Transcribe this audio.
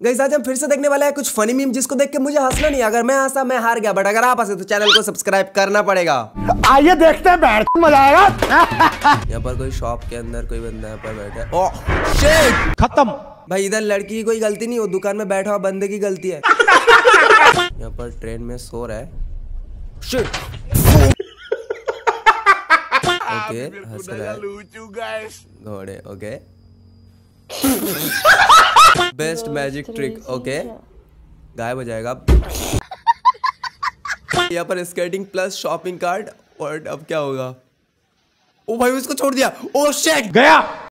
गई आज हम फिर से देखने वाले हैं कुछ फनी मीम जिसको देख के मुझे हंसना नहीं अगर मैं हंसा मैं हार गया बट अगर आप हंसे तो चैनल को सब्सक्राइब करना पड़ेगा। आइए देखते हैं बैठ मज़ा आएगा। यहाँ पर कोई शॉप के अंदर कोई बंदा यहाँ पर बैठा है। ओ शिट खत्म। भाई इधर लड़की की कोई गलती नहीं हो दुकान में बैठा हुआ बंदे की गलती है। यहाँ पर ट्रेन में सो रहा है। शिट ओके हंस रहा है। घोड़े okay best magic trick okay? गायब हो जाएगा यहाँ पर स्केटिंग प्लस शॉपिंग कार्ड और अब क्या होगा? ओ भाई उसको छोड़ दिया। ओ शेट गया।